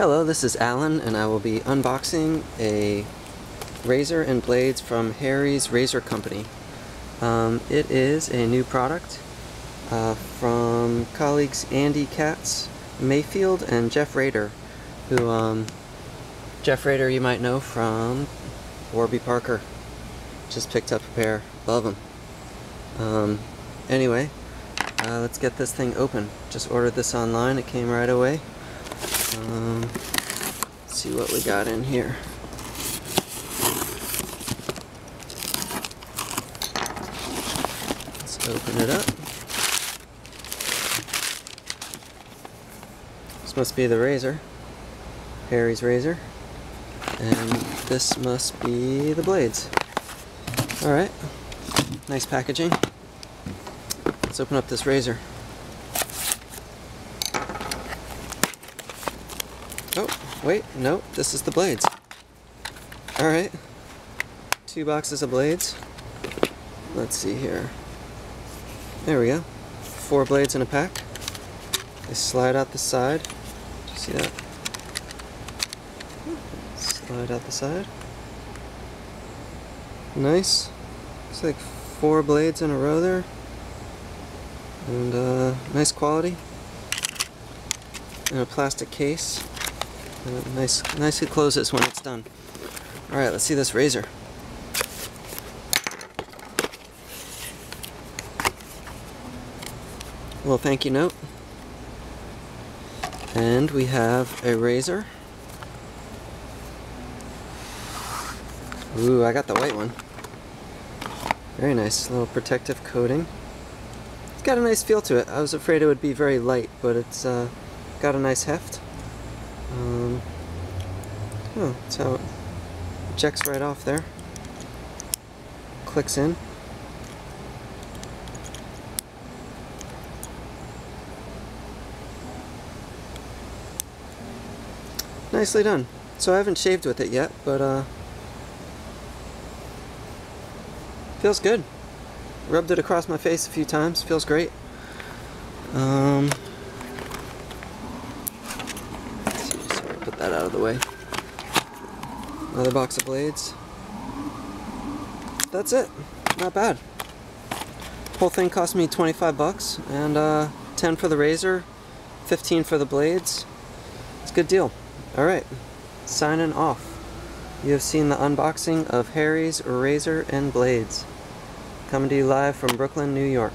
Hello, this is Allen and I will be unboxing a razor and blades from Harry's Razor Company. Um, it is a new product uh, from colleagues Andy Katz Mayfield and Jeff Raider, who um, Jeff Raider you might know from Warby Parker. Just picked up a pair. Love them. Um, anyway, uh, let's get this thing open. Just ordered this online. It came right away. Um, see what we got in here. Let's open it up. This must be the razor. Harry's razor. And this must be the blades. Alright. Nice packaging. Let's open up this razor. Oh, wait, no, this is the blades. Alright. Two boxes of blades. Let's see here. There we go. Four blades in a pack. They slide out the side. Do you see that? Slide out the side. Nice. It's like four blades in a row there. And uh, nice quality. In a plastic case. And nice, nicely closes when it's done. Alright, let's see this razor. Little thank you note. And we have a razor. Ooh, I got the white one. Very nice, little protective coating. It's got a nice feel to it. I was afraid it would be very light, but it's uh, got a nice heft. Um, oh, that's how it ejects right off there. Clicks in. Nicely done. So I haven't shaved with it yet, but uh, feels good. Rubbed it across my face a few times. Feels great. Um, put that out of the way. Another box of blades. That's it. Not bad. Whole thing cost me 25 bucks and uh, 10 for the razor, 15 for the blades. It's a good deal. Alright, signing off. You have seen the unboxing of Harry's Razor and Blades. Coming to you live from Brooklyn, New York.